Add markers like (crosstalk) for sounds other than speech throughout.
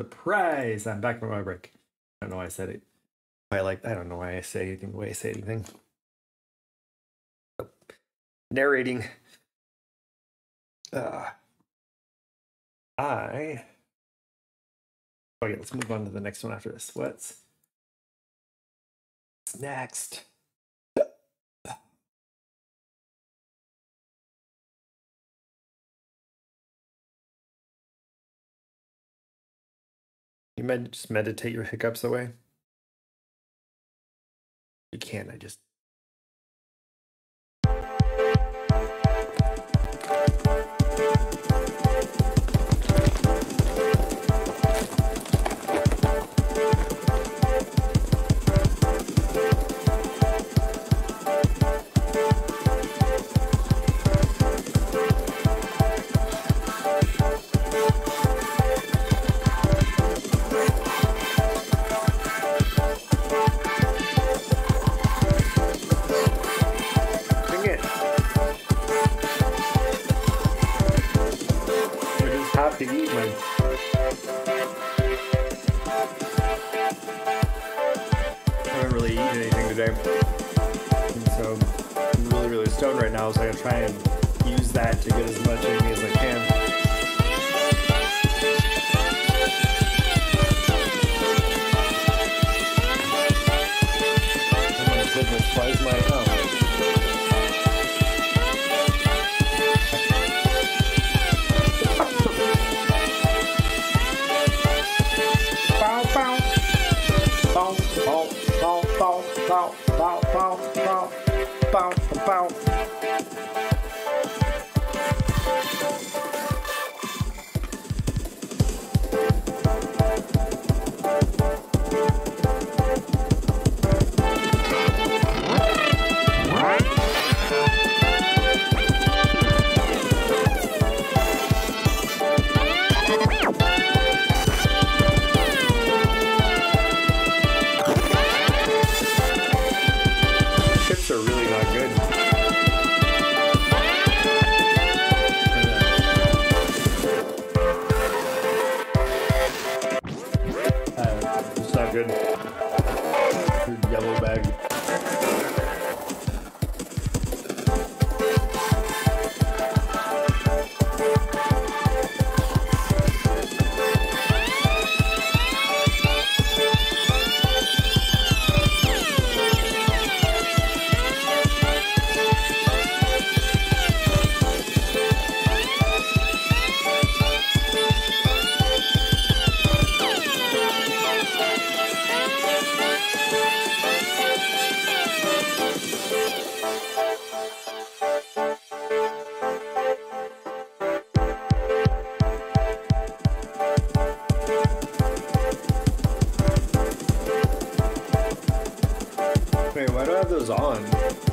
Surprise! I'm back from my break. I don't know why I said it. I like. I don't know why I say anything the way I say anything. Narrating. Uh, I. Okay, let's move on to the next one after this. What's next? You med- just meditate your hiccups away. You can't. I just eat my. I haven't really eaten anything today. And so I'm really, really stoned right now, so I'm gonna try and use that to get as much in me as I can. Have those on?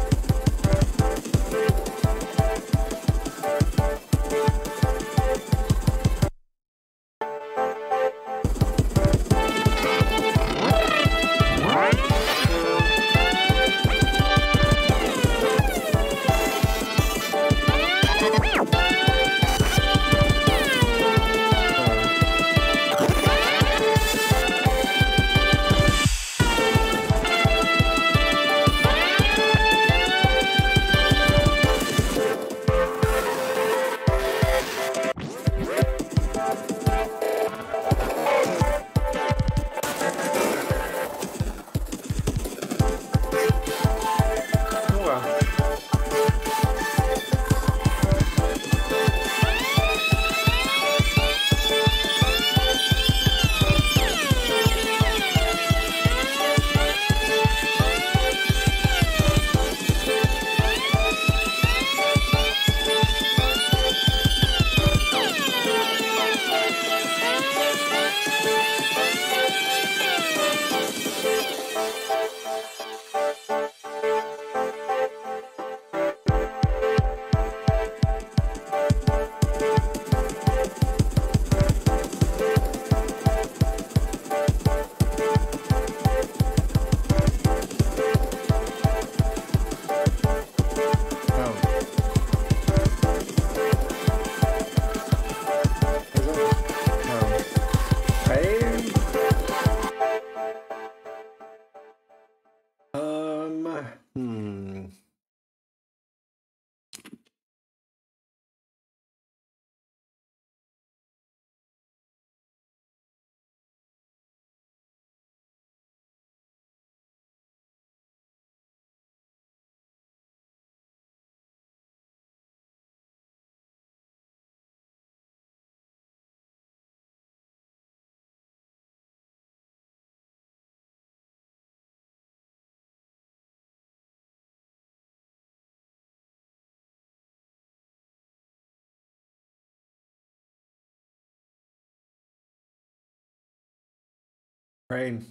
Rain.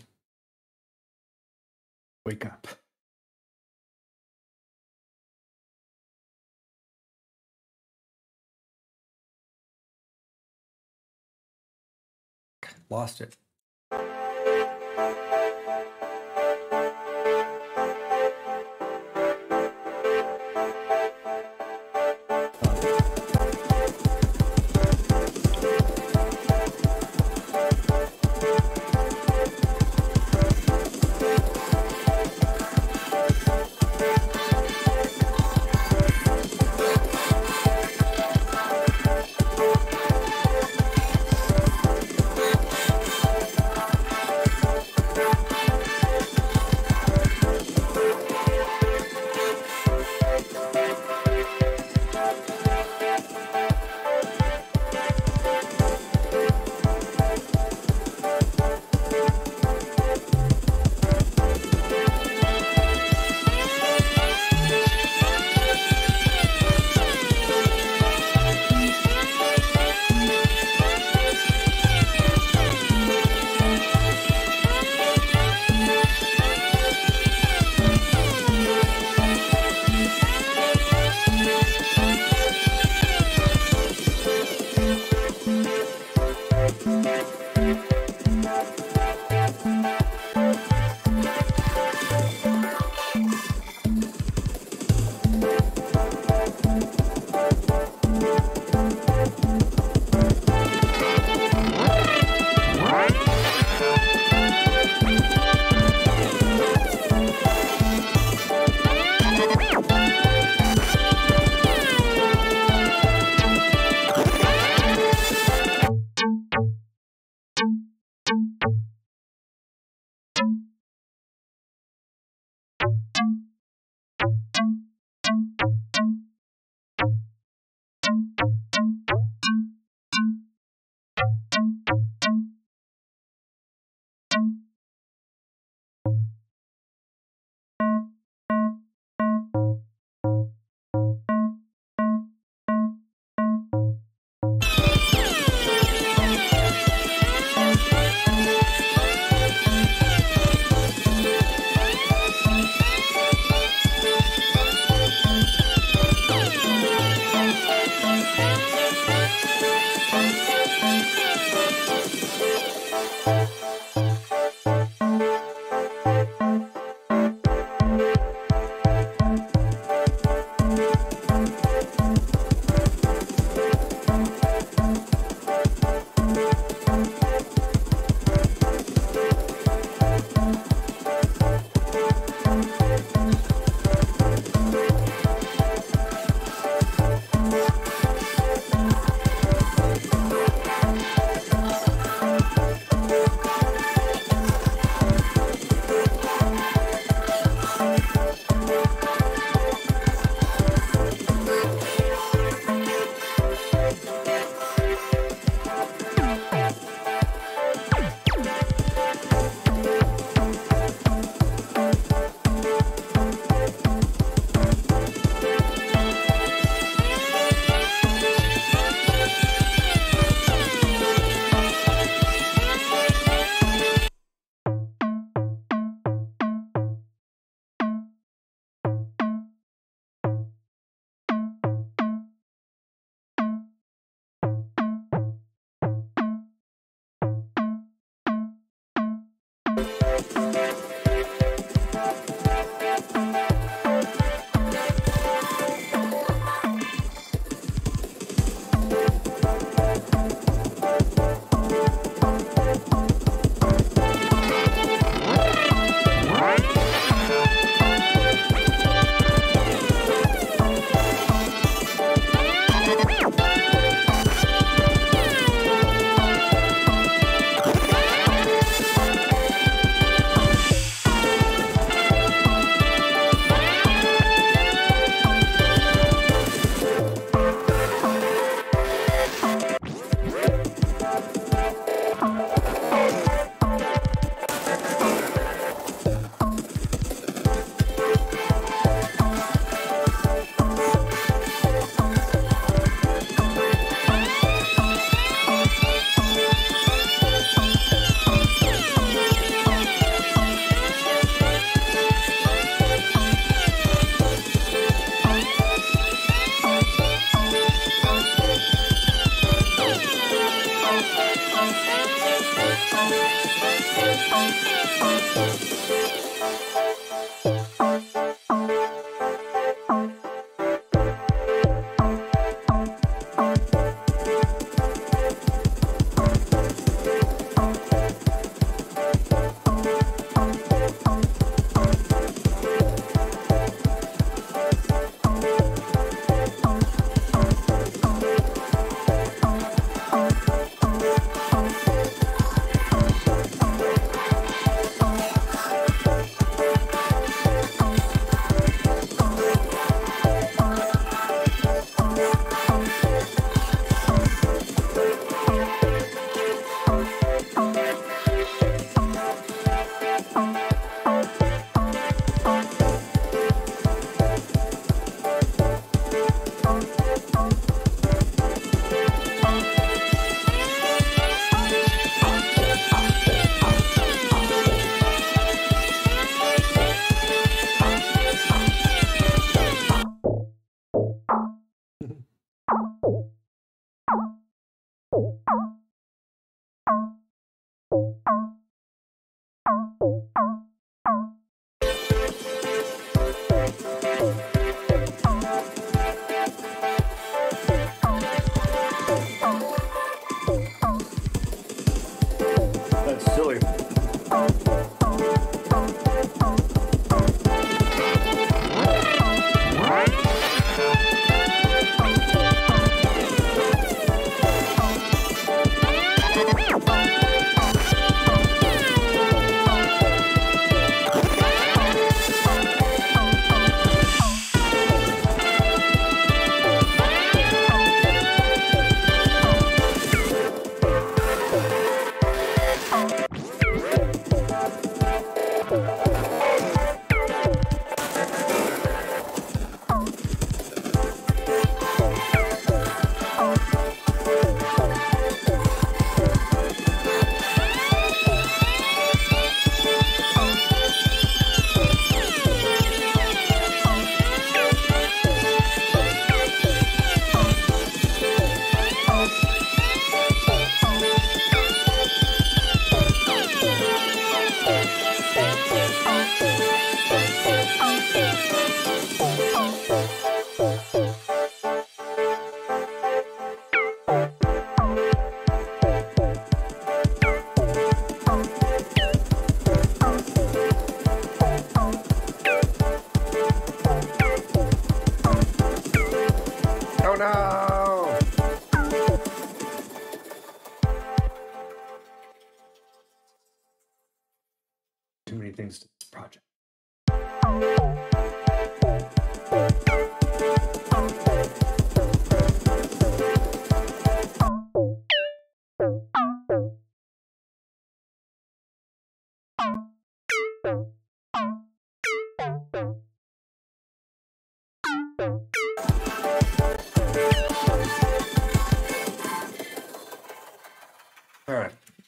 Wake up. Lost it.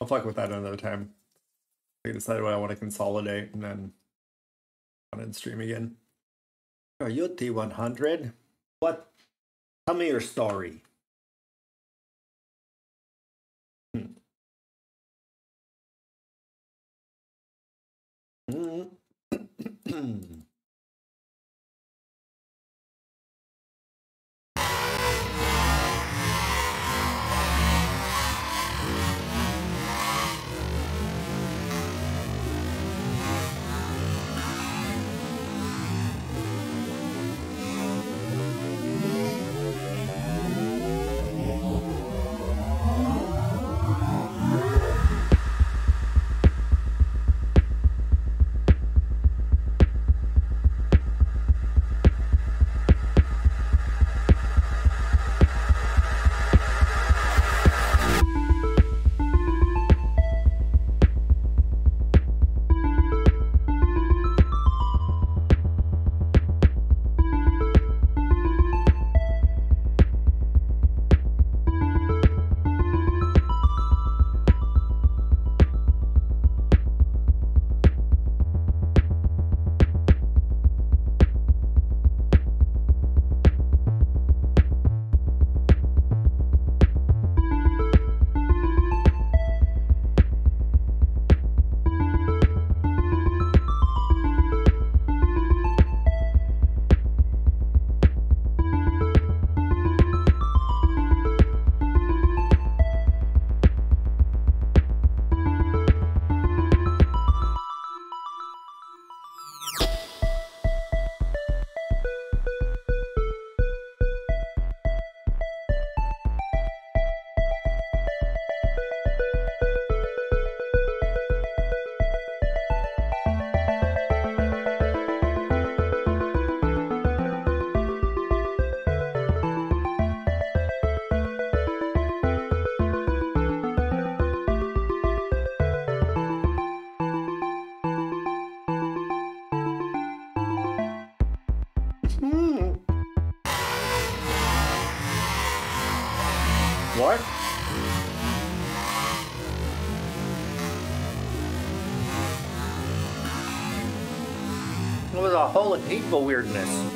fuck with that another time. I decide what I want to consolidate and then on and stream again. Are you T100? What? Tell me your story. Hmm. (clears throat) hmm. (clears throat) hmm. Whole heap of weirdness.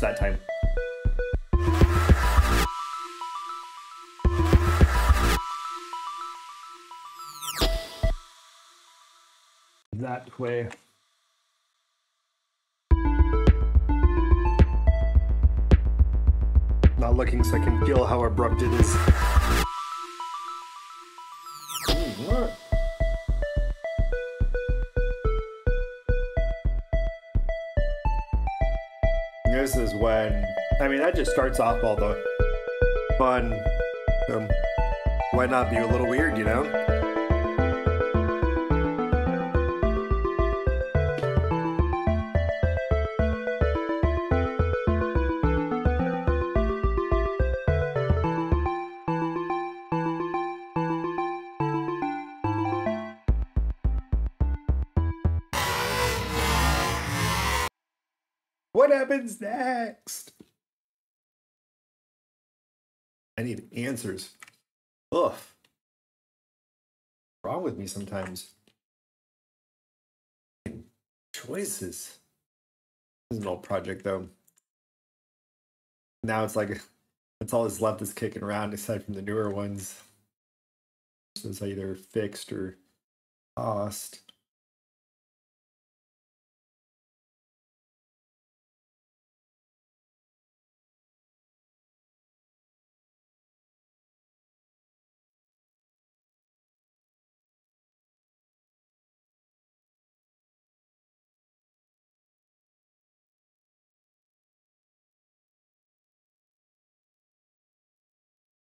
Much that time. That way. Not looking so I can feel how abrupt it is. I mean that just starts off all the fun. Um, why not be a little weird, you know? What happens next? I need answers. Ugh. Wrong with me sometimes? Choices. This is an old project though. Now it's like (laughs) it's all that's left is kicking around aside from the newer ones. So it's either fixed or tossed.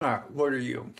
Ah, what are you?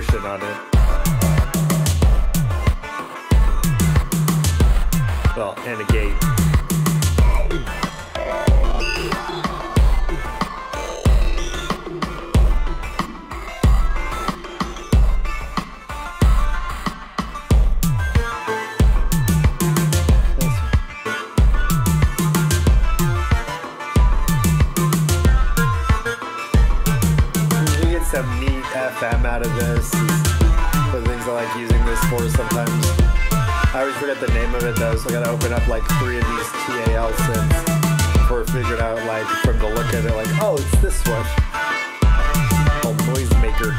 Distortion on it. Well, and a gate. FM out of this. The things I like using this for sometimes. I always forget the name of it though, so I gotta open up like three of these TAL synths before I figure it out, like from the look of it, like, oh, it's this one. Oh, Noisemaker.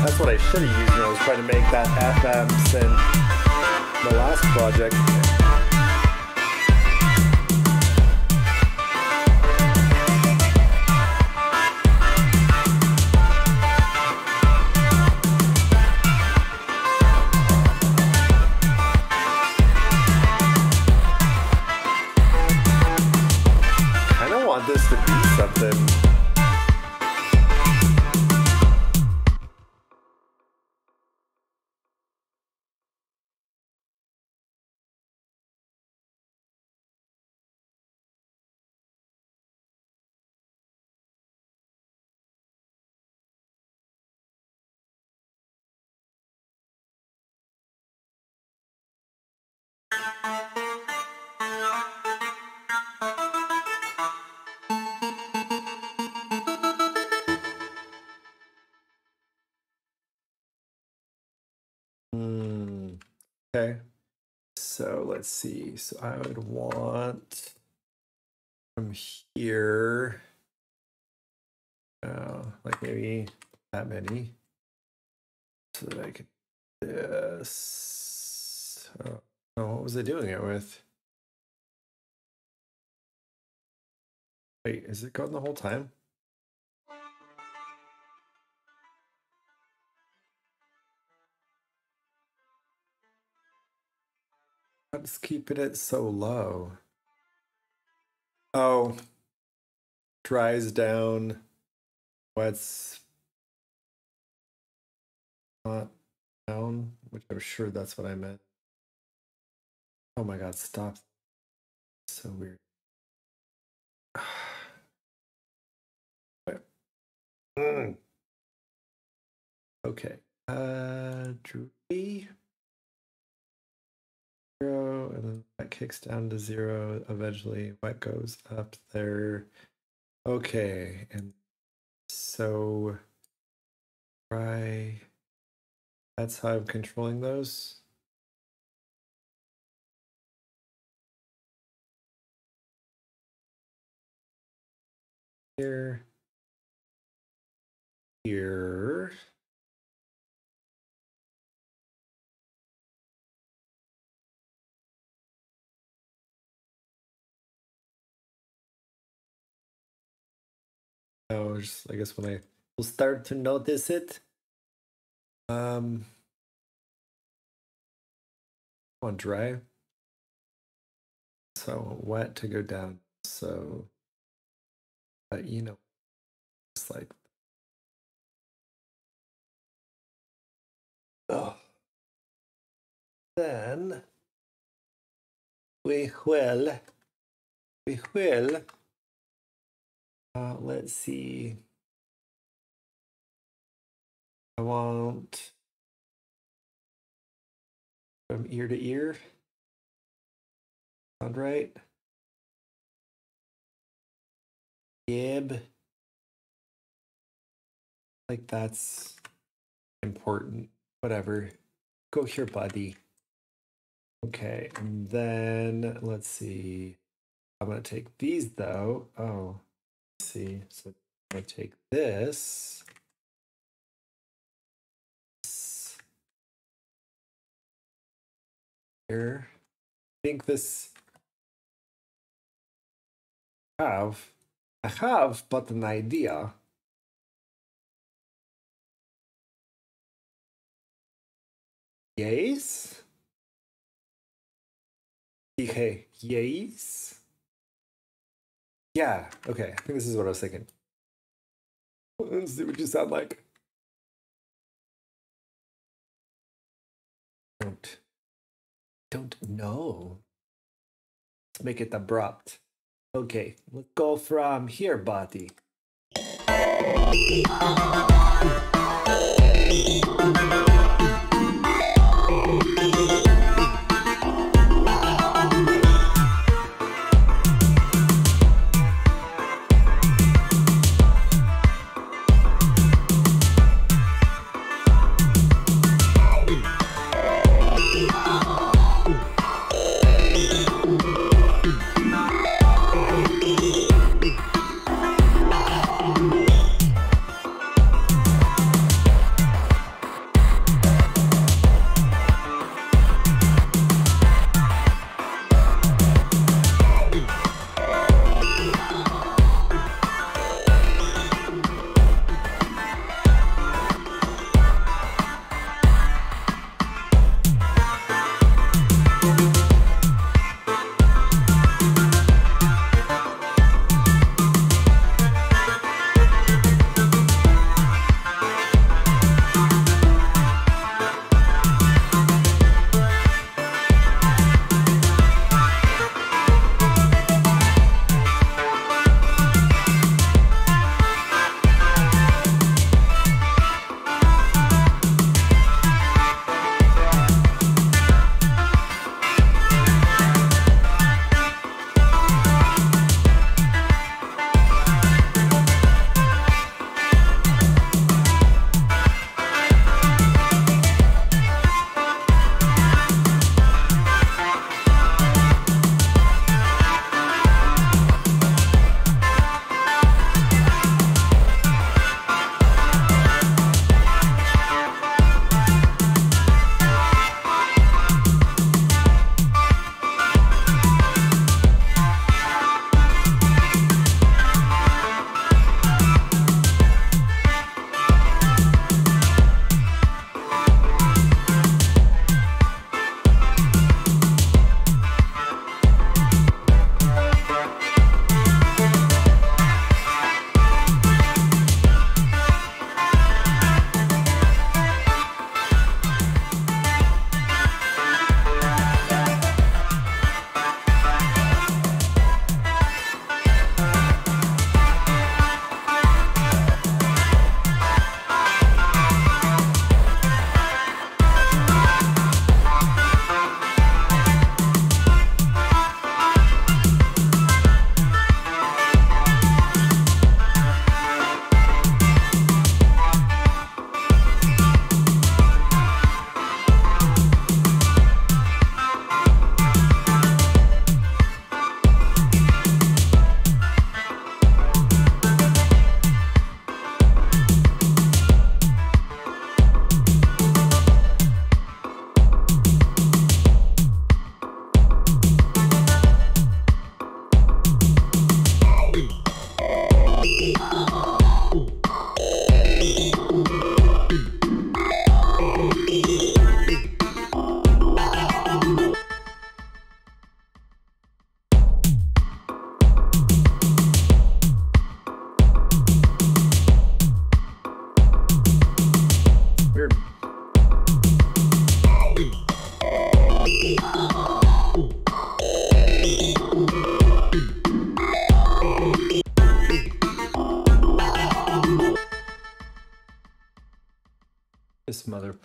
That's what I should have used when I was trying to make that FM synth the last project. Hmm. Okay. So let's see. So I would want from here, uh, like maybe that many, so that I could this. Oh, oh, what was I doing it with? Wait, is it going the whole time? What's keeping it so low? Oh, dries down, wets not down, which I'm sure that's what I meant. Oh my god, stop. So weird. (sighs) Mm. Okay. Uh, Drury. Zero, and then that kicks down to zero eventually. What goes up there? Okay, and so try. That's how I'm controlling those. Here. Here. Oh, just, I guess when I will start to notice it. Um, on dry. So wet to go down. So, uh, you know, it's like, oh. Then we will, we will uh, let's see. I want from ear to ear. Sound right? Gib. Like that's important. Whatever. Go here, buddy. Okay, and then let's see. I'm gonna take these though. Oh, let's see. So I take this. Here. I think this have I have but an idea. Yes. Okay, yes. Yeah, okay. I think this is what I was thinking. Let's see what you sound like. Don't don't know. Let's make it abrupt. Okay, let's go from here, buddy.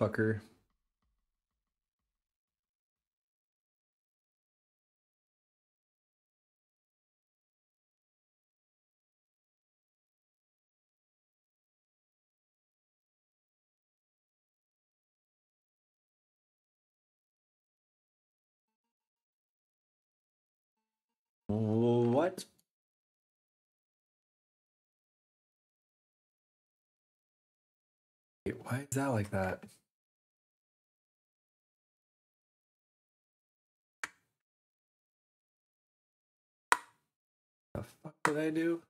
Motherfucker. What? Wait, why is that like that? The fuck did I do?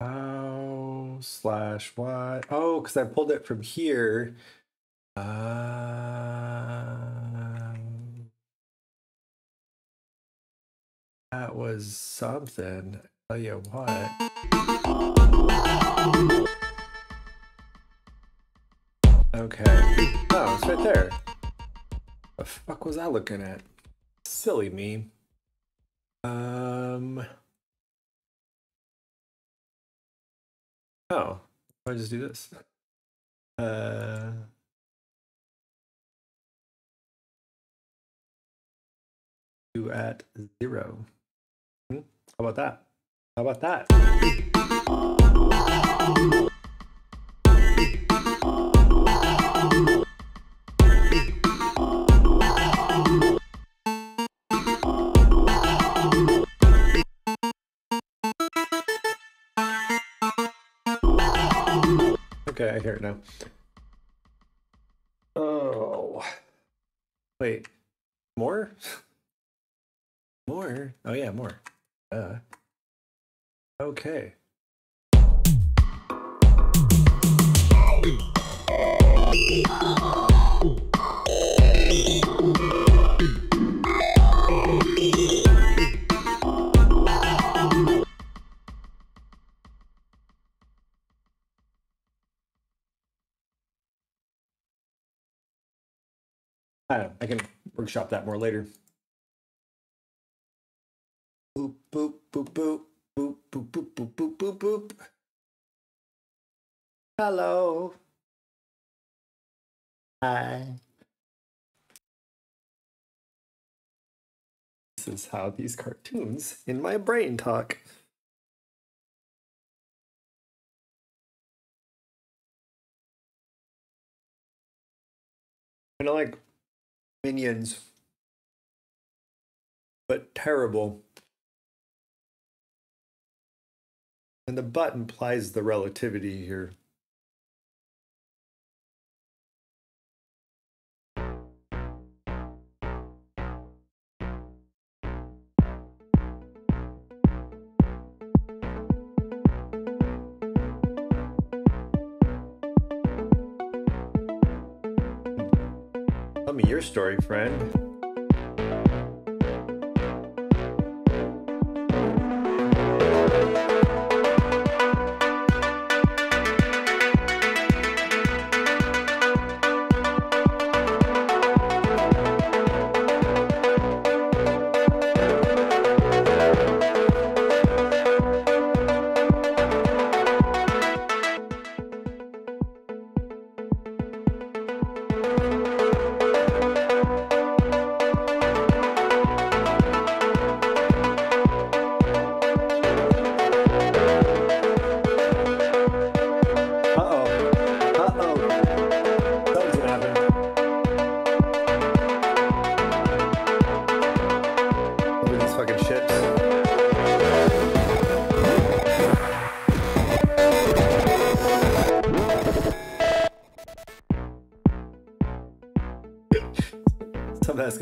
How slash what? Oh, because I pulled it from here. Um, that was something. Tell you what. Okay. Oh, it's right there. The fuck was I looking at? Silly me. Um. Oh, I just do this. Uh. Do at zero. Hmm? How about that? How about that? Okay, I hear it now. Oh. Wait. More? (laughs) More? Oh yeah, more. Uh. Okay. I know. I can workshop that more later. Boop, boop, boop, boop, boop, boop, boop, boop, boop, boop, boop. Hello. Hi. This is how these cartoons in my brain talk. Kind of like minions, but terrible. And the but implies the relativity here. Tell me your story, friend.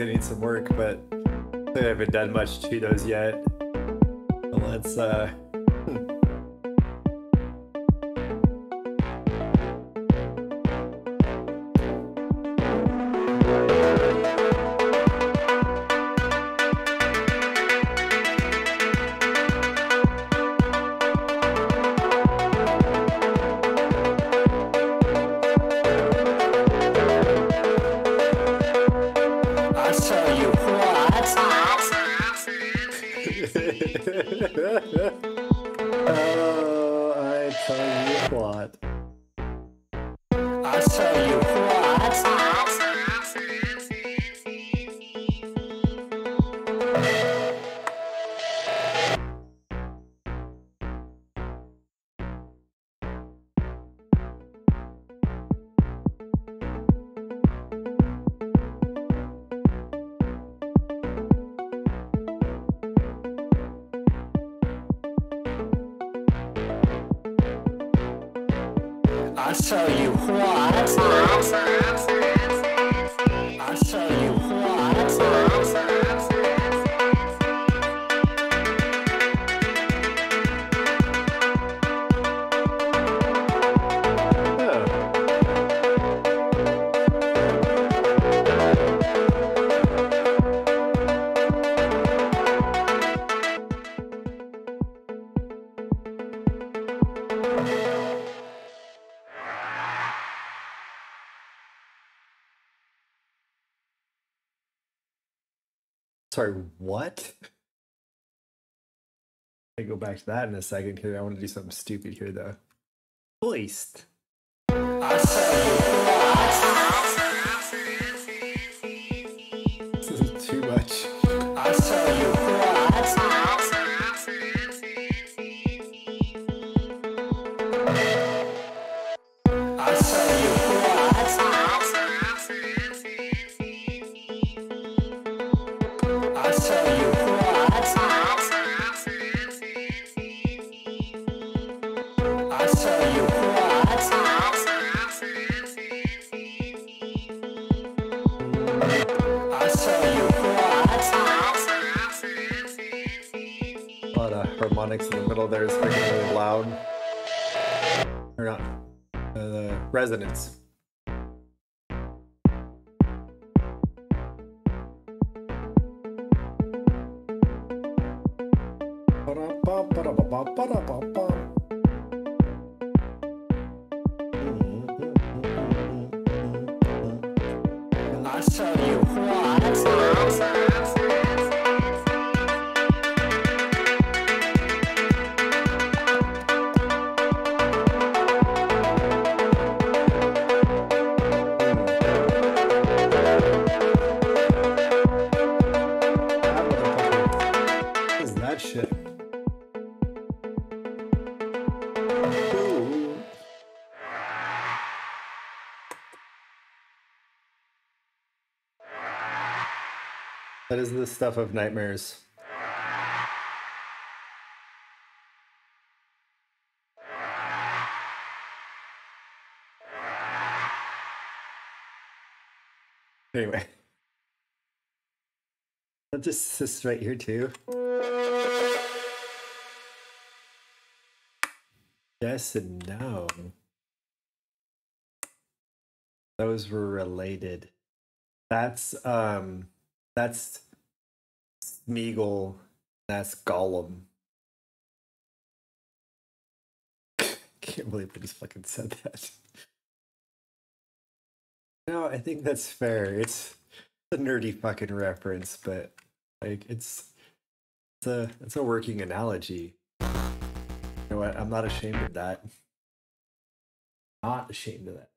Gonna need some work, but I haven't done much to those yet. Let's uh back to that in a second here. I want to do something stupid here though. Hoist. A lot of harmonics in the middle there is really loud. Or not. Uh, resonance. Stuff of nightmares. Anyway. (laughs) That just sits right here too. Yes and no. Those were related. That's um that's Smeagol. That's Gollum. (laughs) Can't believe I just fucking said that. (laughs) No, I think that's fair. It's a nerdy fucking reference, but like it's it's a it's a working analogy. You know what? I'm not ashamed of that. Not ashamed of that.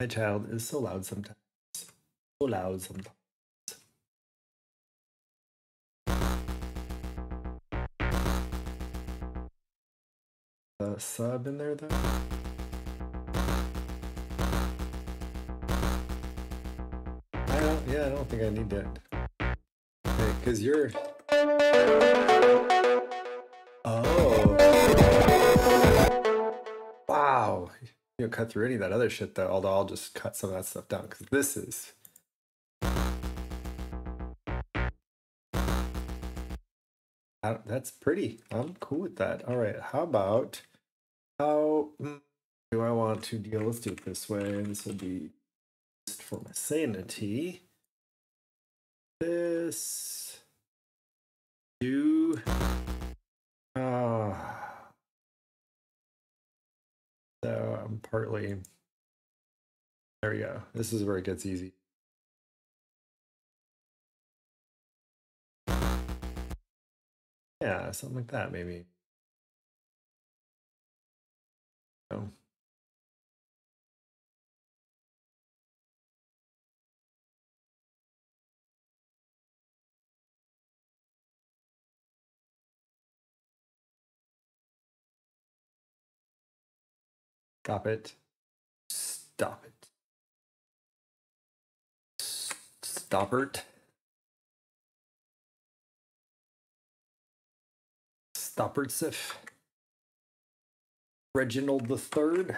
My child is so loud sometimes. So loud sometimes. A sub in there though? I don't, yeah, I don't think I need that. Okay, because you're. Oh. Wow. You don't cut through any of that other shit though, although I'll just cut some of that stuff down because this is. That's pretty. I'm cool with that. All right. How about how do I want to deal? Let's do it this way. This will be just for my sanity. This do. Uh, So I'm partly. There we go. This is where it gets easy. Yeah, something like that, maybe. Oh. Stop it. Stop it. S- Stop it. Stop it, Sif. Reginald the Third.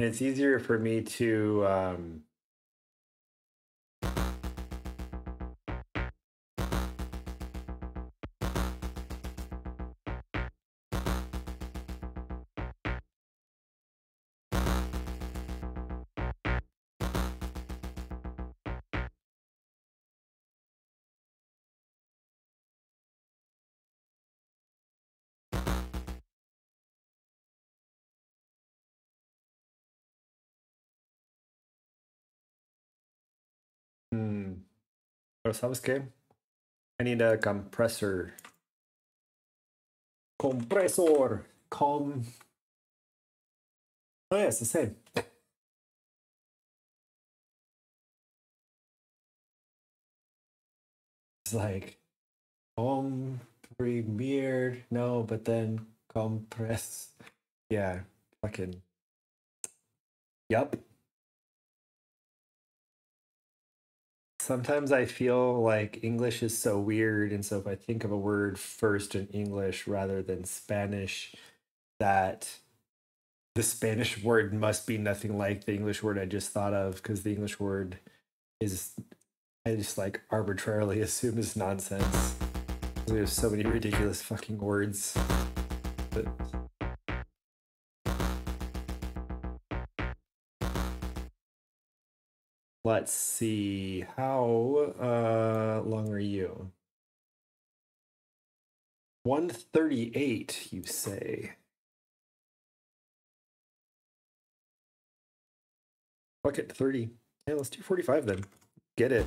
And it's easier for me to um, sabes qué? I need a compressor. Compressor. Com. Oh, yeah, it's the same. It's like comprimier. No, but then compress. Yeah, fucking. Yup. Sometimes I feel like English is so weird, and so if I think of a word first in English rather than Spanish, that the Spanish (laughs) word must be nothing like the English word I just thought of, because the English word is I just like arbitrarily (laughs) assume is nonsense. We have so many ridiculous fucking words. But let's see. How uh long are you? 138, you say. Fuck it, 30. Yeah, let's do 45 then. Get it.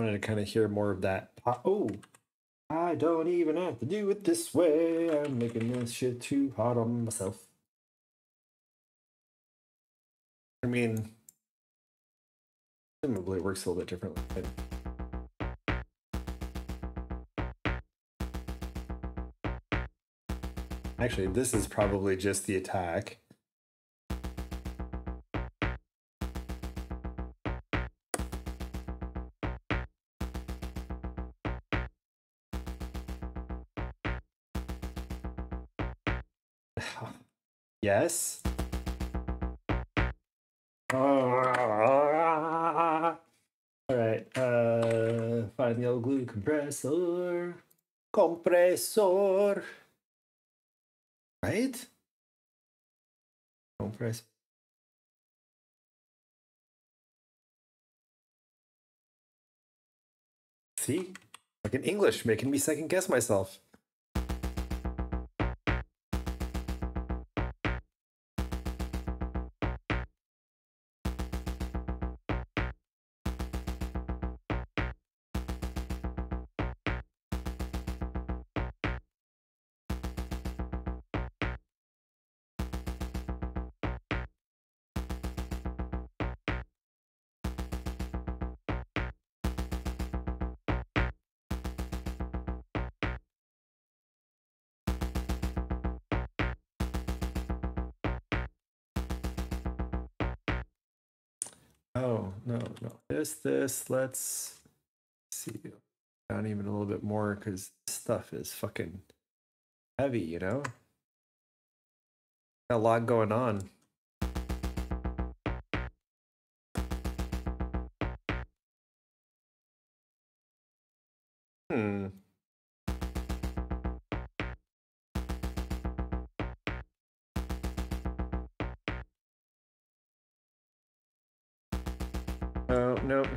Wanted to kind of hear more of that. Oh, I don't even have to do it this way. I'm making this shit too hard on myself. I mean, presumably it works a little bit differently. But actually, this is probably just the attack. Yes. All right. Uh, find the old glue compressor. Compressor. Right? Compress. See? Like in English, making me second guess myself. This, this, let's see. Down even a little bit more because stuff is fucking heavy, you know? Got a lot going on.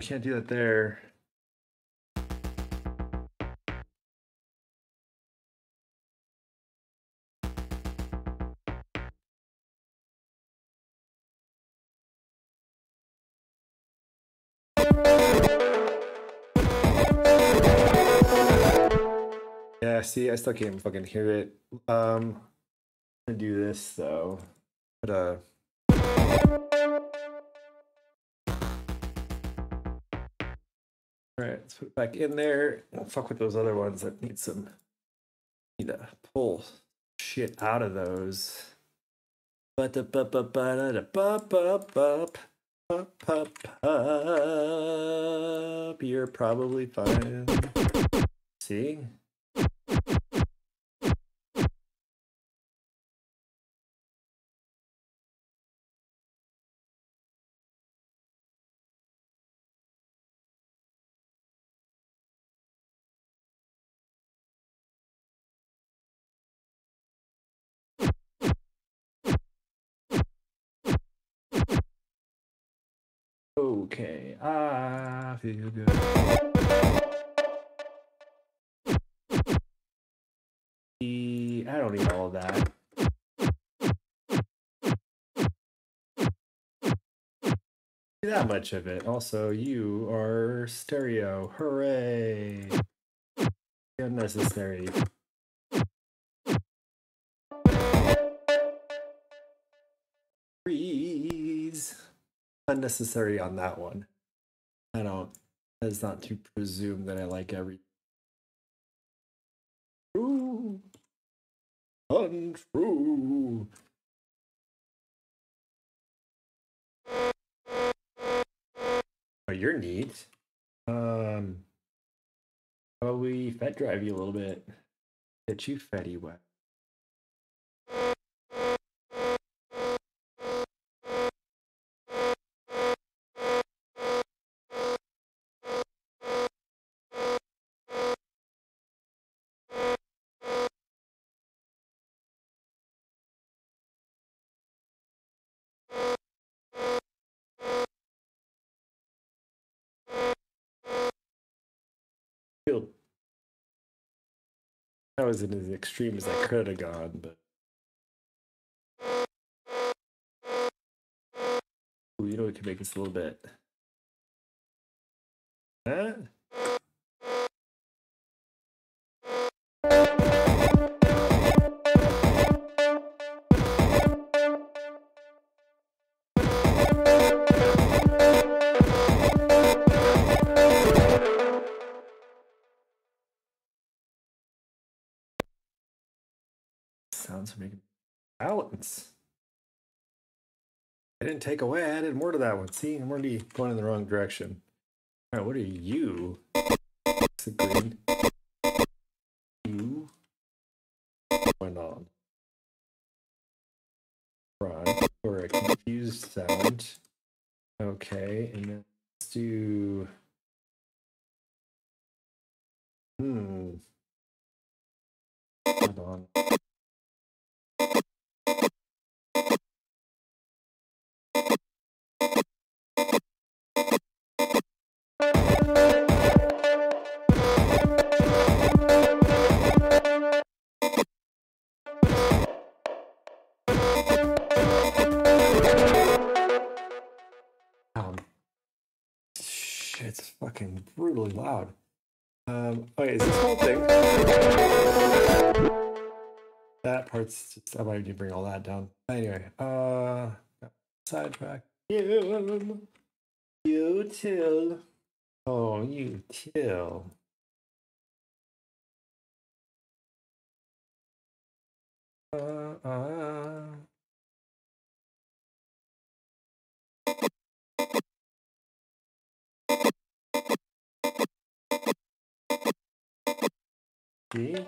Can't do that there. Yeah, see, I still can't fucking hear it. Um, I'm gonna do this though. But uh. All right, let's put it back in there. Don't fuck with those other ones that need some. Need to pull shit out of those. But the bu- bu- bu- da- da- bu- bu- bup. Pup, pup, pup. You're probably fine. See? Okay, I feel good. I don't need all of that. That much of it. Also, you are stereo. Hooray! Unnecessary. Freeze. Unnecessary on that one. I don't. That is not to presume that I like every. True. Untrue. Oh, you're neat. Um, how about we fed drive you a little bit? Get you fetty wet. That wasn't as extreme as I could have gone, but Ooh, you know we could make this a little bit. Huh? Balance. I didn't take away, I added more to that one. See, I'm already going in the wrong direction. All right, what are you? It's a green. You went on. Front or a confused sound. Okay, and then let's do. Hmm. Hold on. Fucking brutally loud. Um, okay, is this whole thing? That part's just, I might need to bring all that down. Anyway, uh, sidetrack. You, you till. Oh, you till. Uh, uh. Yeah,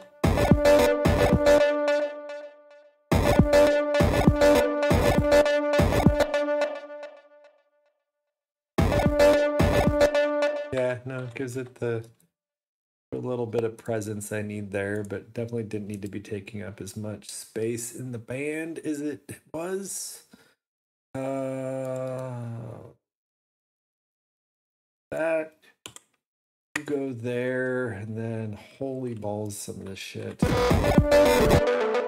no, gives it the a little bit of presence I need there, but definitely didn't need to be taking up as much space in the band as it was. Uh, that go there, and then holy balls, some of this shit.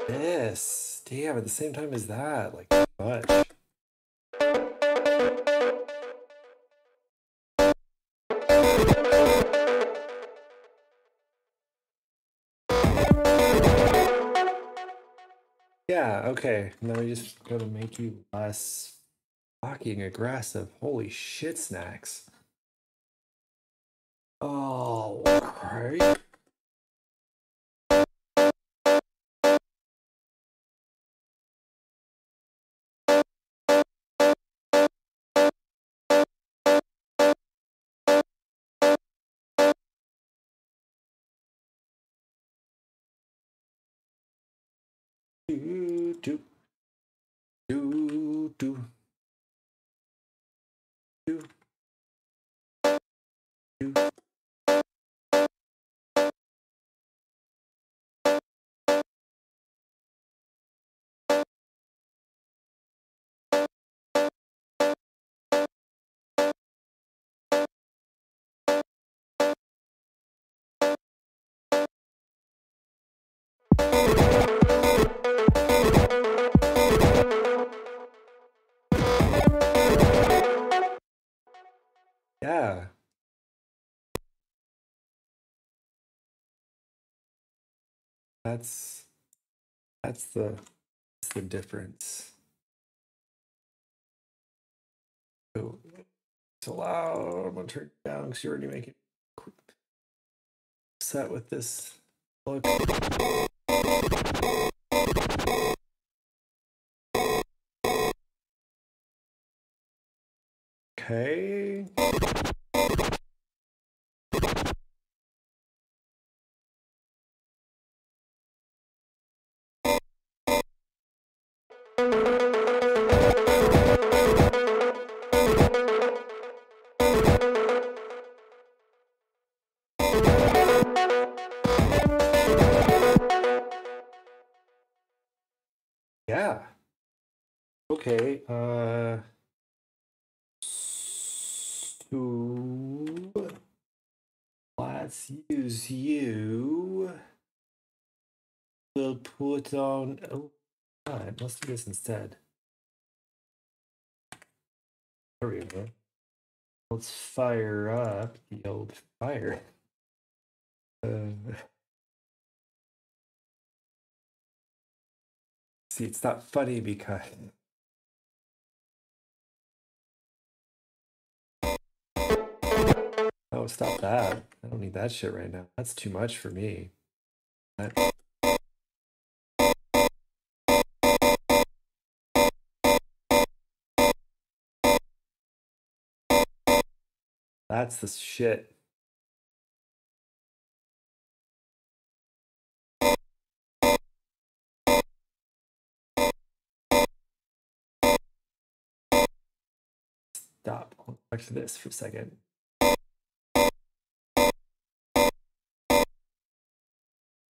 This, damn, at the same time as that, like much. Yeah, okay. Now we just gotta make you less fucking aggressive. Holy shit snacks. Oh, do, do, do. Do. Do. Yeah. That's that's the that's the difference. So it's allowed. Uh, I'm gonna turn it down because you're already making set with this look. Okay. Yeah. Okay. Uh. So let's use you. We'll put on. Oh, God, let's do this instead. There we go. Let's fire up the old fire. Uh, see, it's not funny because. Oh, stop that. I don't need that shit right now. That's too much for me. That- That's the shit. Stop. Back to this for a second.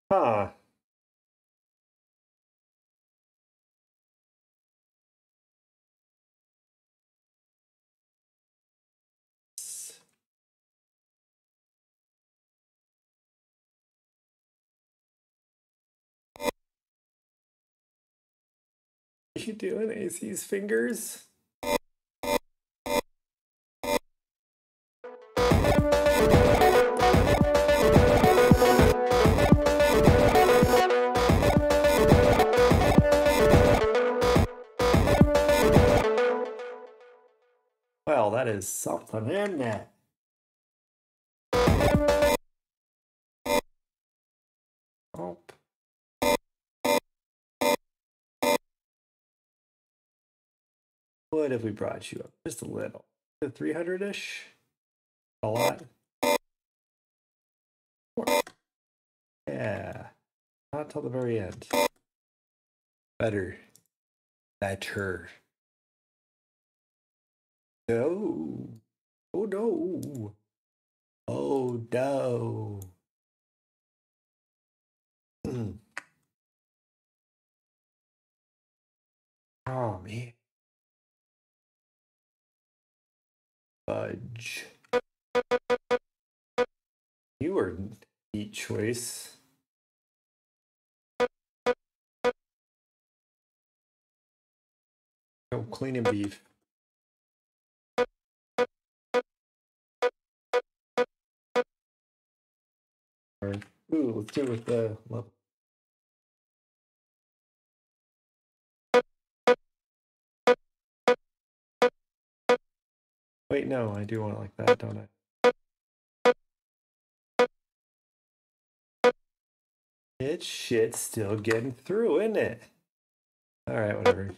Huh. You doing AC's fingers? Is something, isn't it? Oh. What if we brought you up just a little? The 300 ish? A lot? Yeah. Not till the very end. Better. Better. No. Oh no. Oh no. Mm. oh man. Fudge. You were neat choice. Go clean and beef. Ooh, let's do it with the level. Wait, no, I do want it like that, don't I? It's shit still getting through, isn't it? Alright, whatever.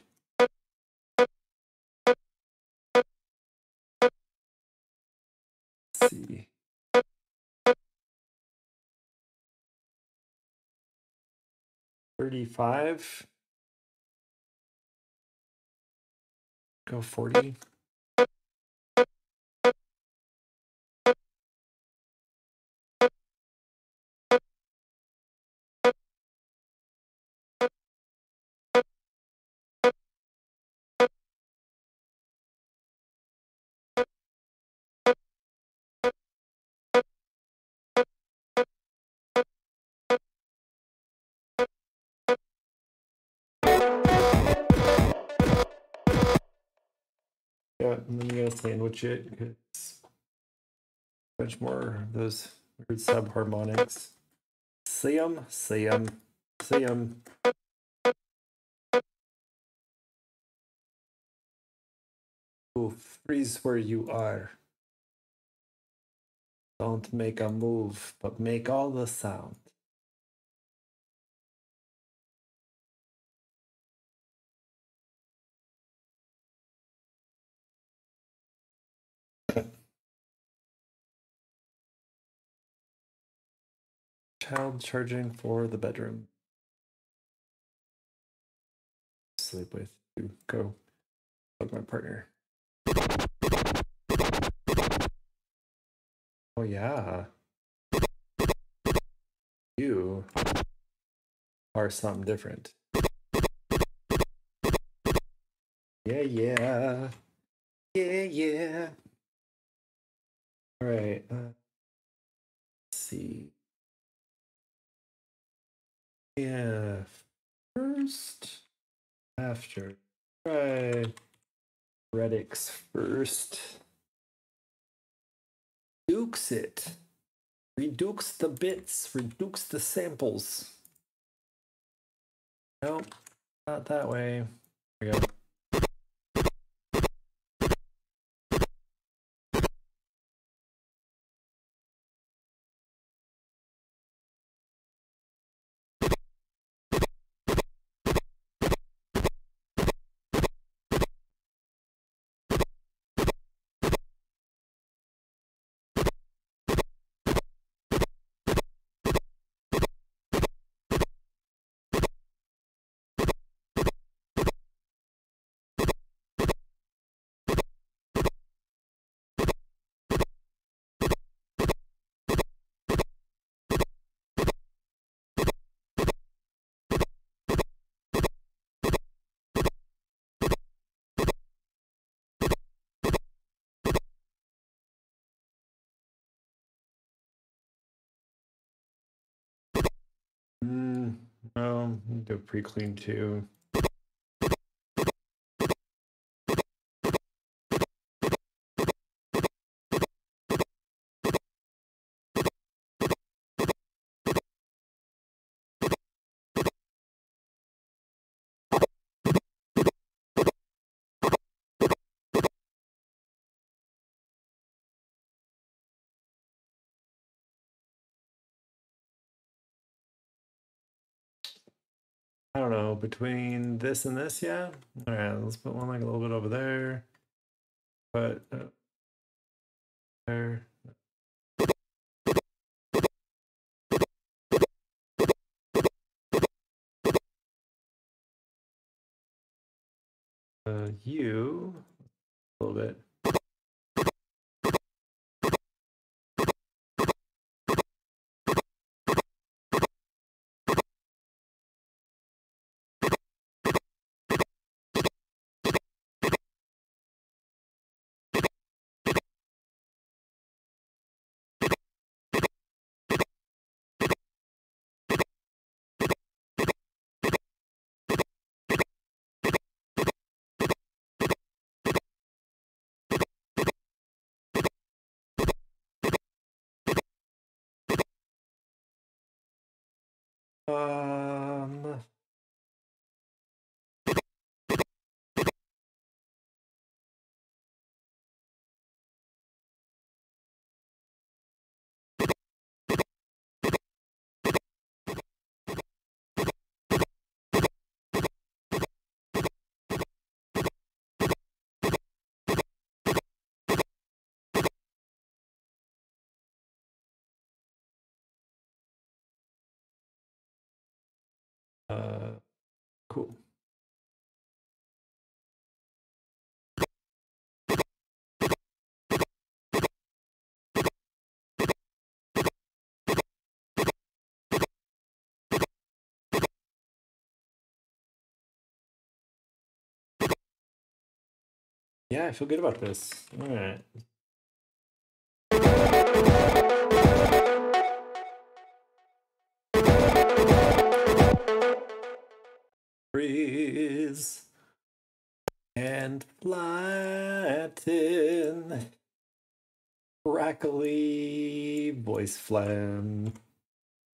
35. Go 40. And then you gotta sandwich it because much more those weird subharmonics. See 'em, see 'em, see 'em. Ooh, freeze where you are. Don't make a move, but make all the sound. Child charging for the bedroom. Sleep with you. Go. Hug my partner. Oh yeah. You are something different. Yeah, yeah. Yeah, yeah. All right. Uh, let's see. Yeah. First, after. Try Redux first. Dukes it. Redukes the bits. Redukes the samples. Nope. Not that way. We go. No, do pre-clean too. between this and this, yeah? All right, let's put one like a little bit over there. But uh, there. Uh, you a little bit. Um, Yeah, I feel good about this. All right. Freeze and flatten. Crackly voice phlegm.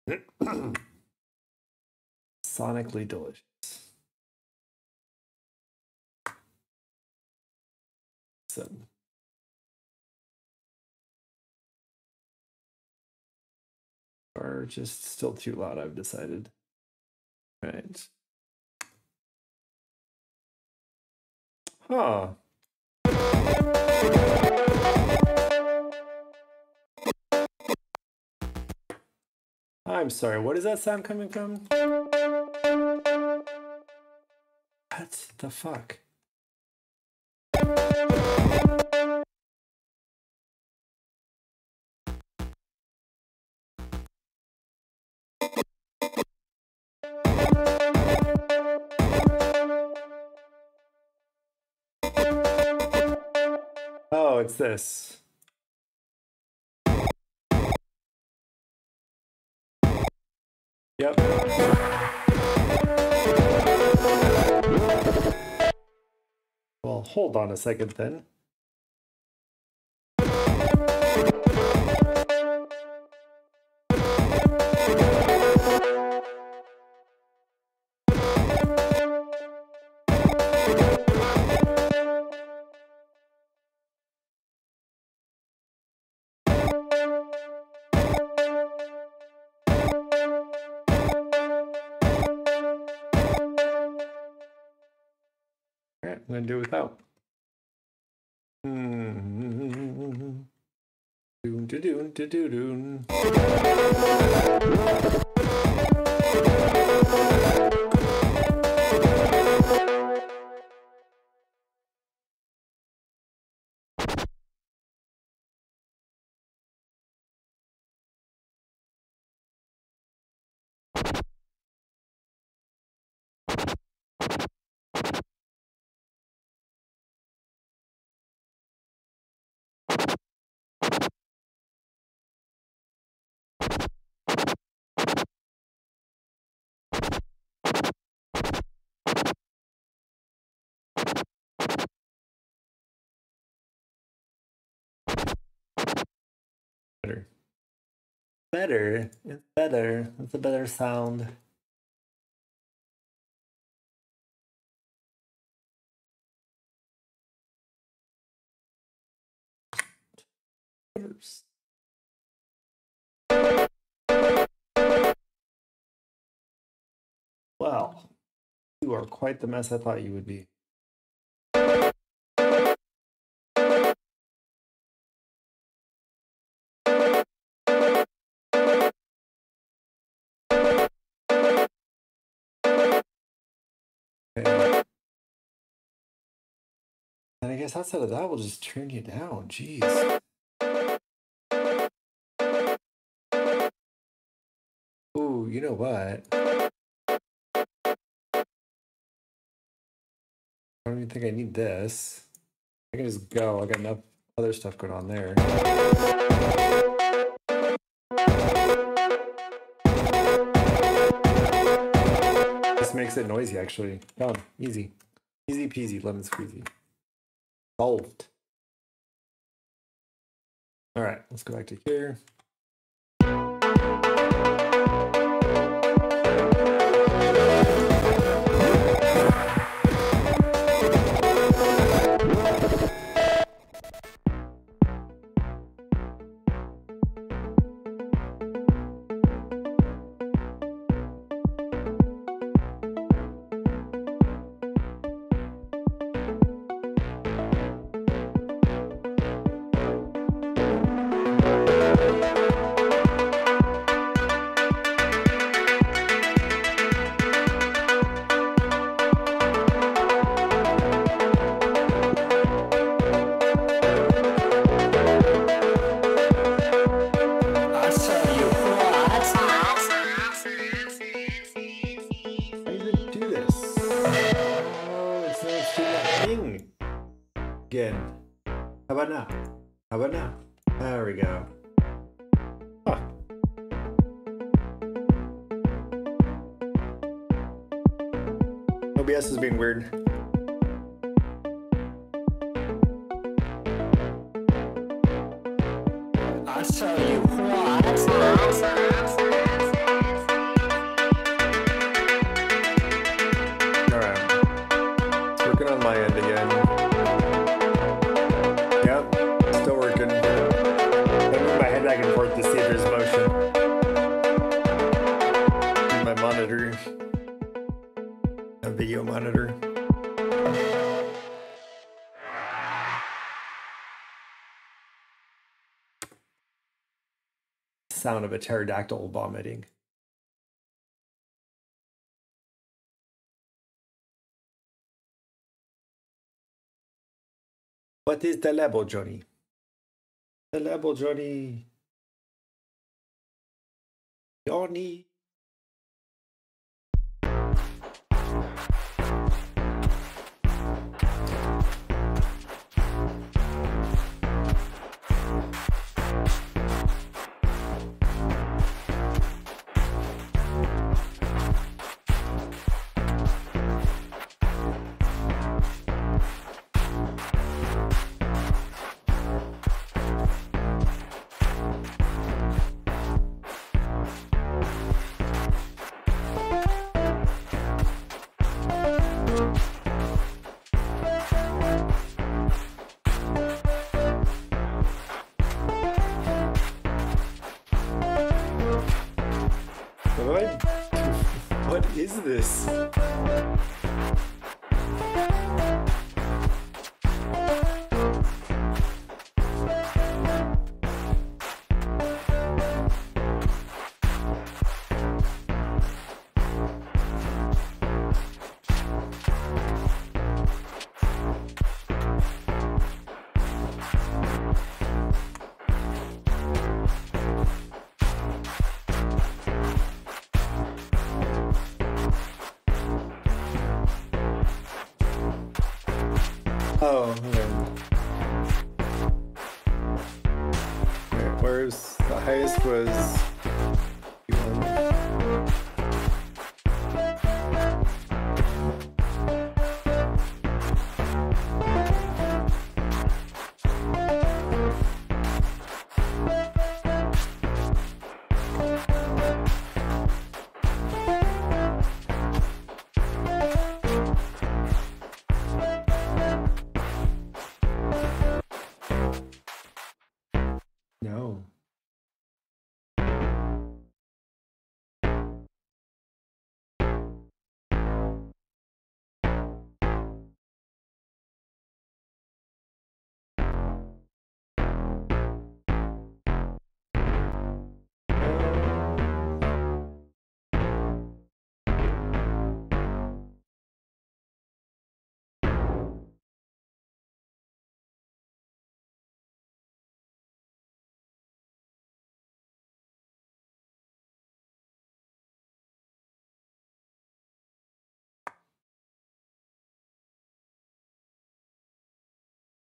(clears throat) Sonically delicious. So. Are just still too loud, I've decided. Right. Huh. I'm sorry, what is that sound coming from? What the fuck? Oh, it's this. Hold on a second then. Gonna do without. Hmm. Doon, do, doon, do, do, doon. Better. It's better. It's a better sound. First. Well, you are quite the mess I thought you would be. Guess outside of that, we'll just turn you down. Jeez. Ooh, you know what? I don't even think I need this. I can just go. I got enough other stuff going on there. This makes it noisy, actually. Done. Easy. Easy peasy, lemon squeezy. Solved. All right, let's go back to here. Pterodactyl vomiting. What is the label, Johnny? The label, Johnny. Johnny. Is this? Oh, Where's the highest was.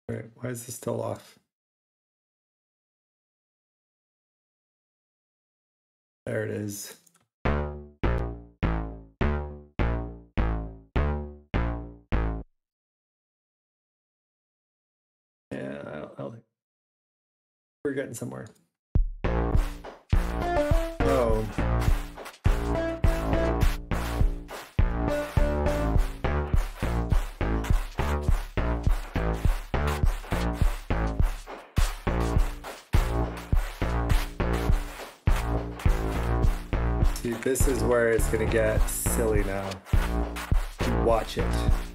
Wait, why is this still off? There it is. Yeah, I don't, I don't think we're getting somewhere. This is where it's gonna get silly now. Watch it.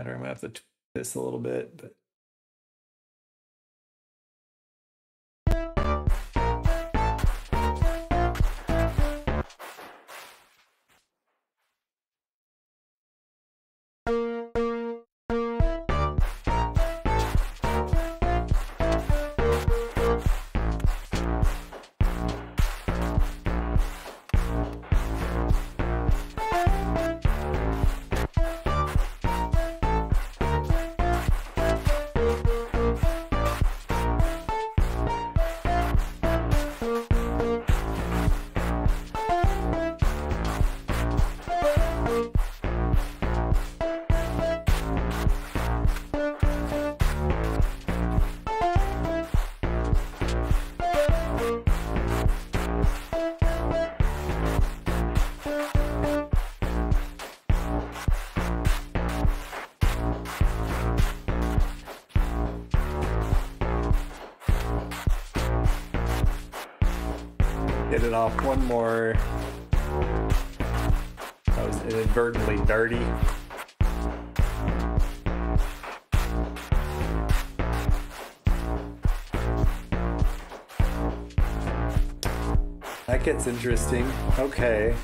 I'm gonna have to twist this a little bit, but it off one more. That was inadvertently dirty. That gets interesting. Okay.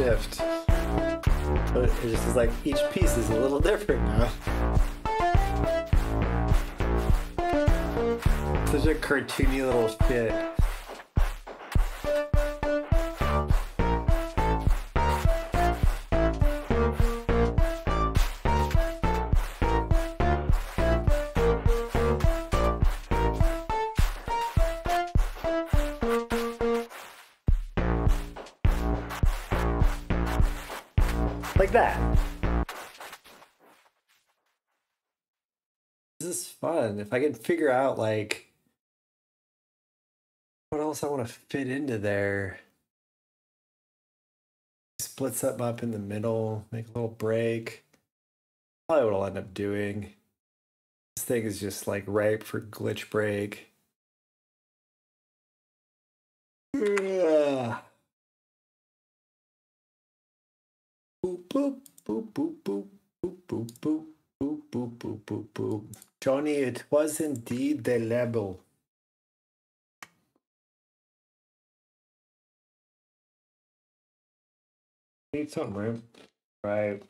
Shift. But it just is like each piece is a little different now. Such a cartoony little shit. If I can figure out like what else I want to fit into there. Split something up in the middle, make a little break. Probably what I'll end up doing. This thing is just like ripe for glitch break. Ugh. Boop boop boop boop boop boop boop boop boop boop boop boop boop. Johnny, it was indeed the label. Need something, right? Right.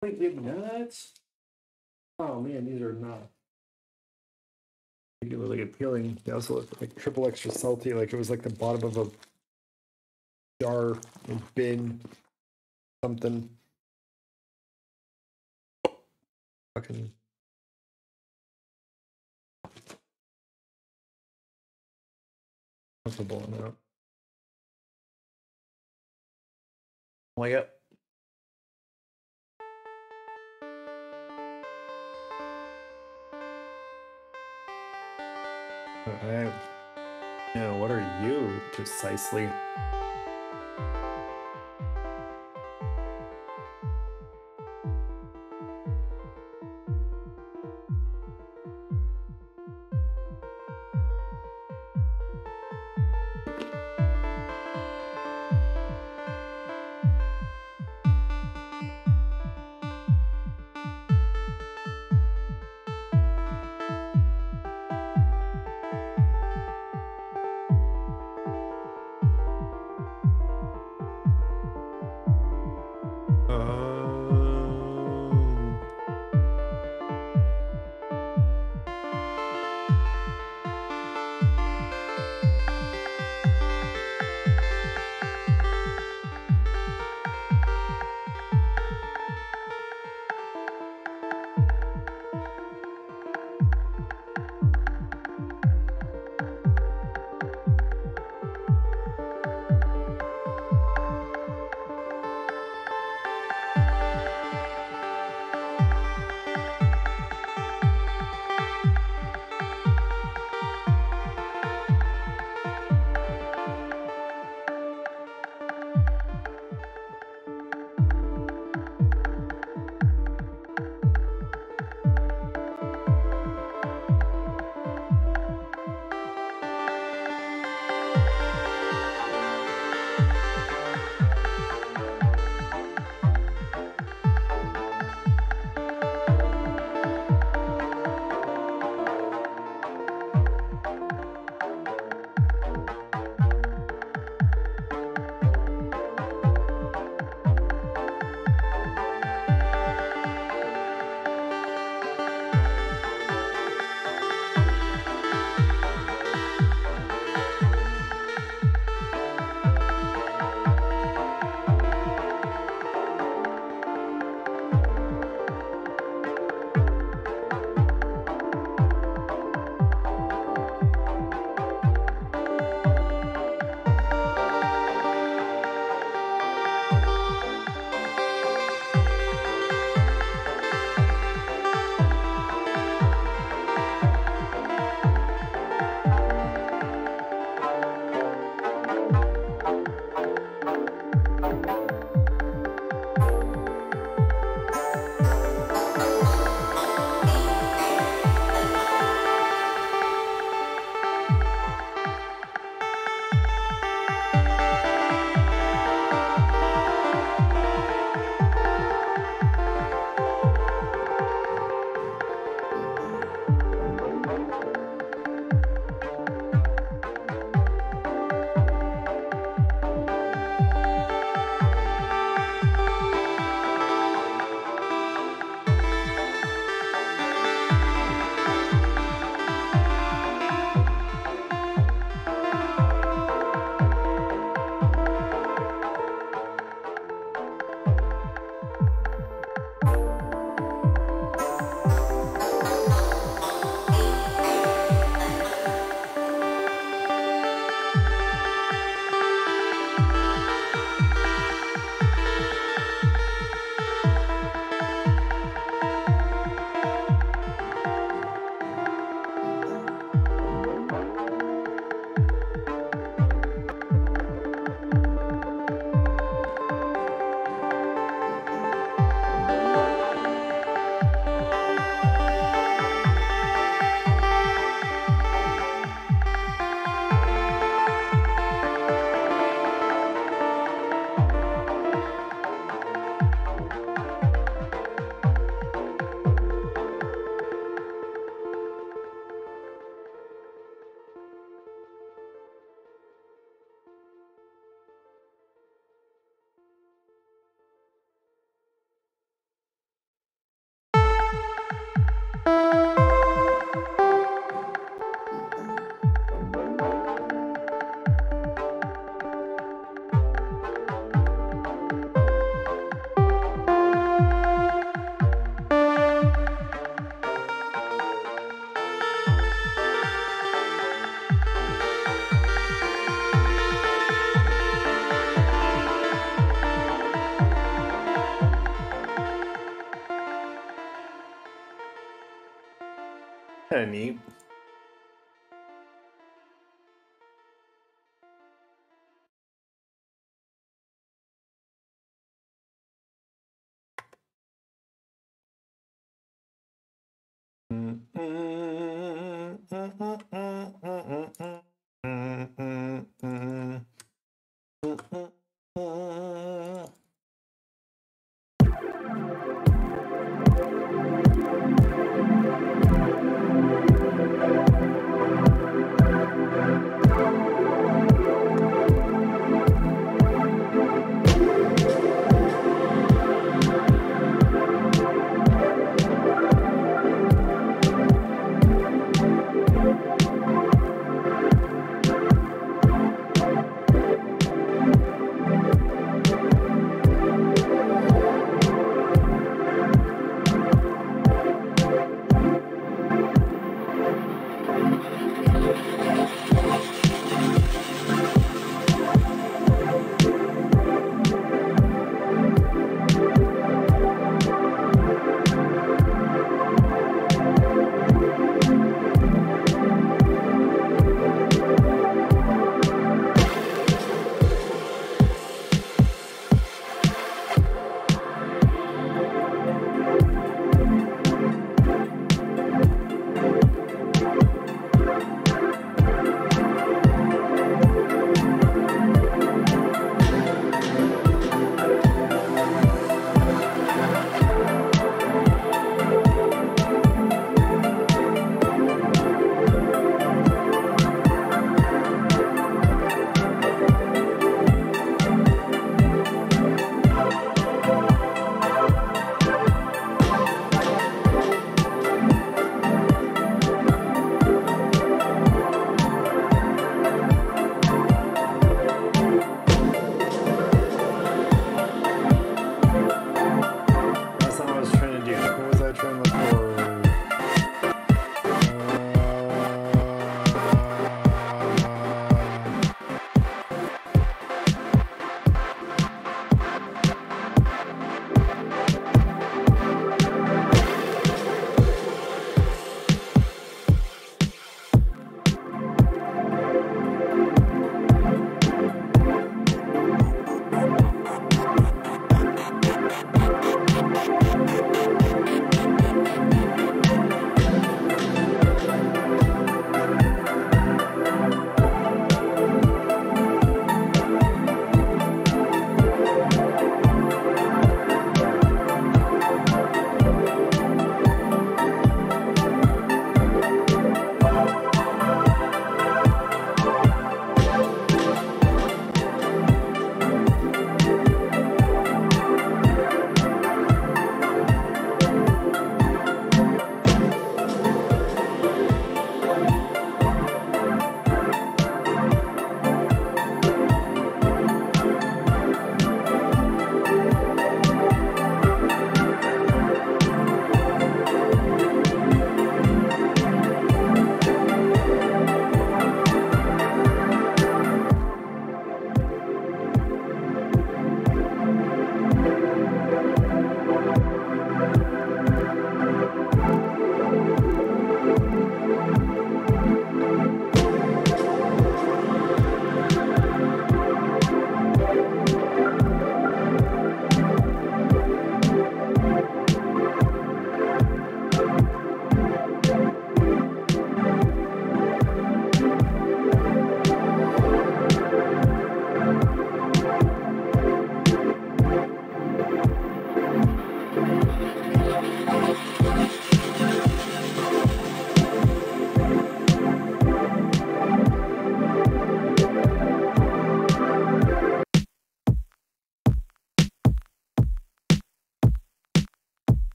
Wait, have nuts? Oh man, these are not. They look like appealing. They also look like triple extra salty, like it was like the bottom of a jar bin, something. fucking comfortable in. Wake up. All right. Now, what are you precisely? Kind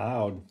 of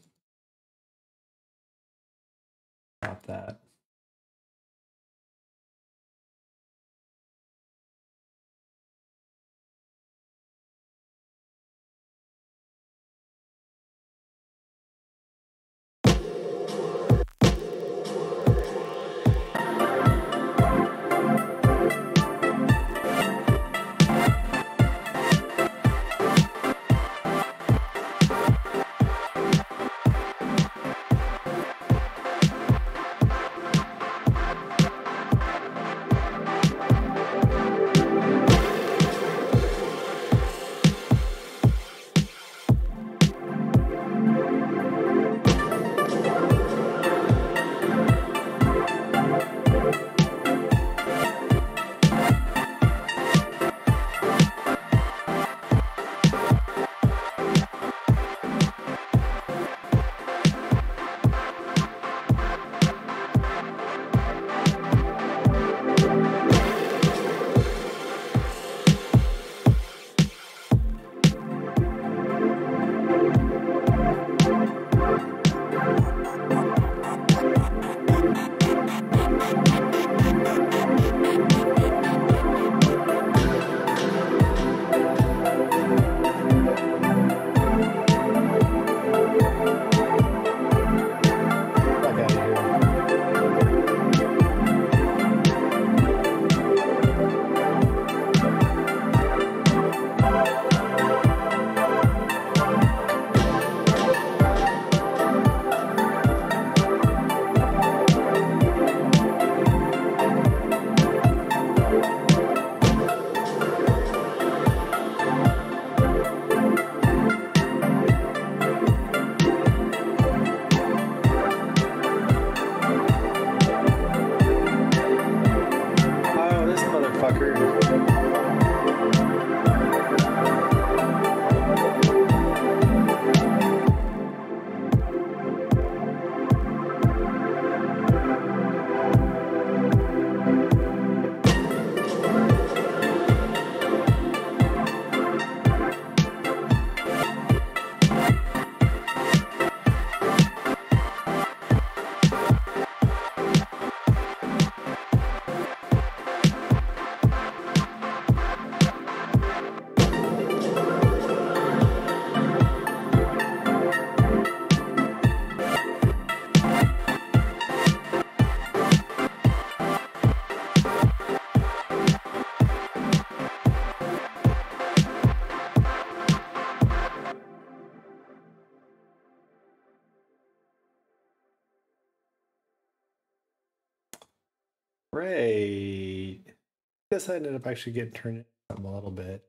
Guess I ended up actually getting turned into a little bit.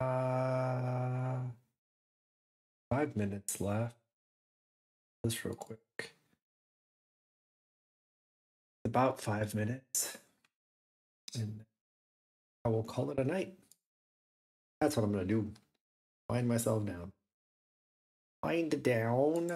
Uh, five minutes left. This real quick. About five minutes. And I will call it a night. That's what I'm gonna do. Wind myself down. Wind down.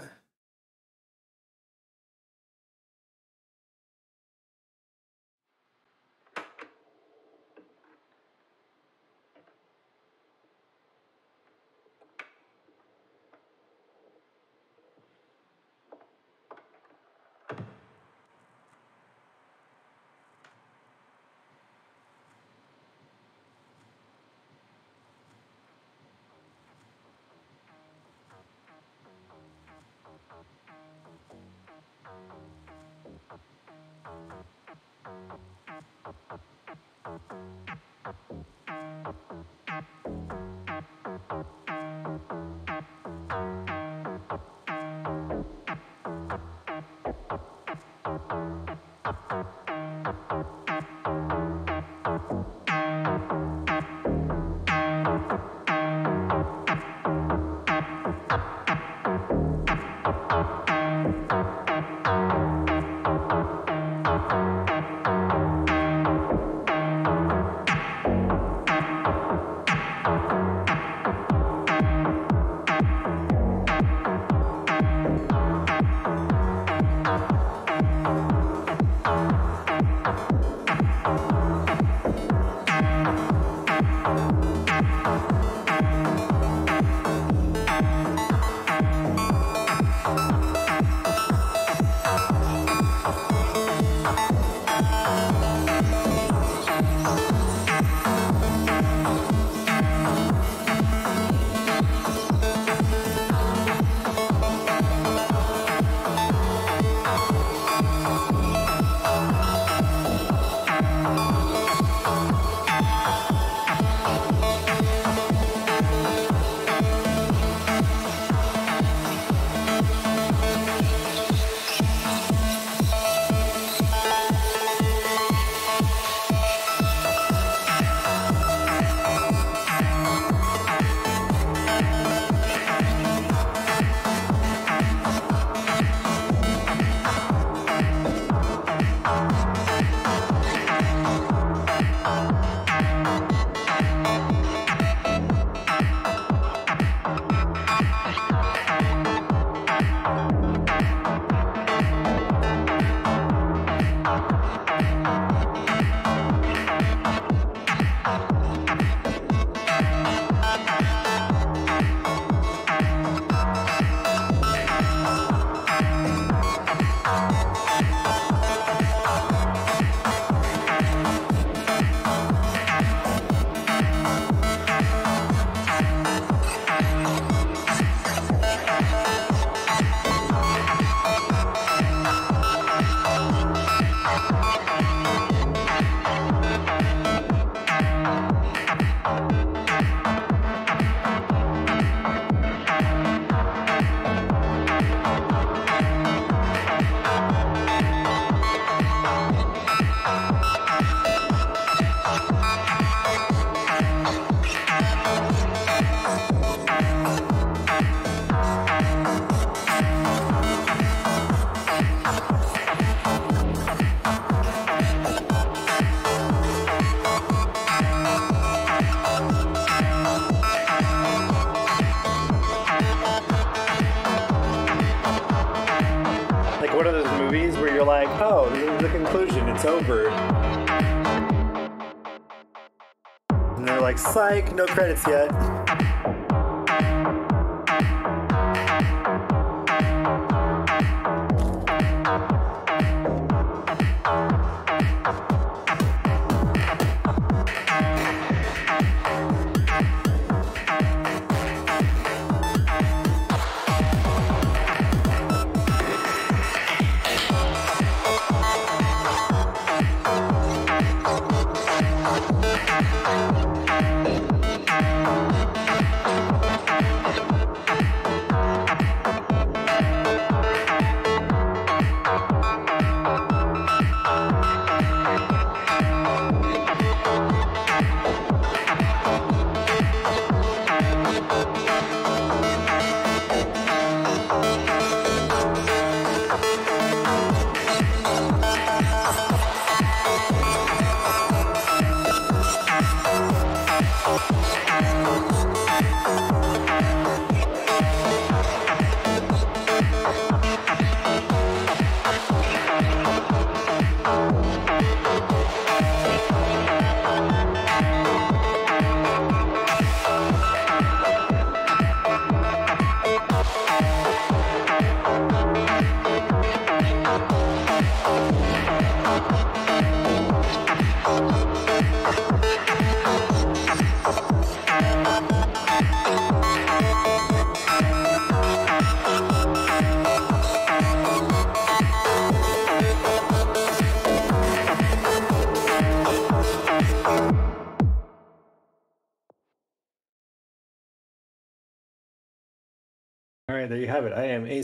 No credits yet.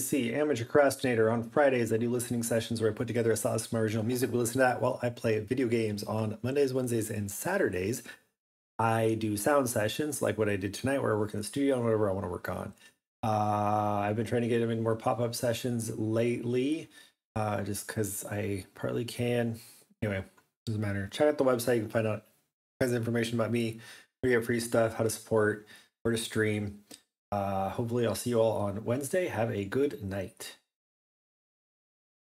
AC, Amateur Crastinator. On Fridays, I do listening sessions where I put together a sauce of my original music. We listen to that while I play video games on Mondays, Wednesdays, and Saturdays. I do sound sessions like what I did tonight, where I work in the studio on whatever I want to work on. Uh, I've been trying to get them in more pop up sessions lately, uh, just because I partly can. Anyway, doesn't matter. Check out the website. You can find out kinds of information about me, you get free stuff, how to support, where to stream. Uh, hopefully, I'll see you all on Wednesday. Have a good night.